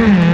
Mm-hmm.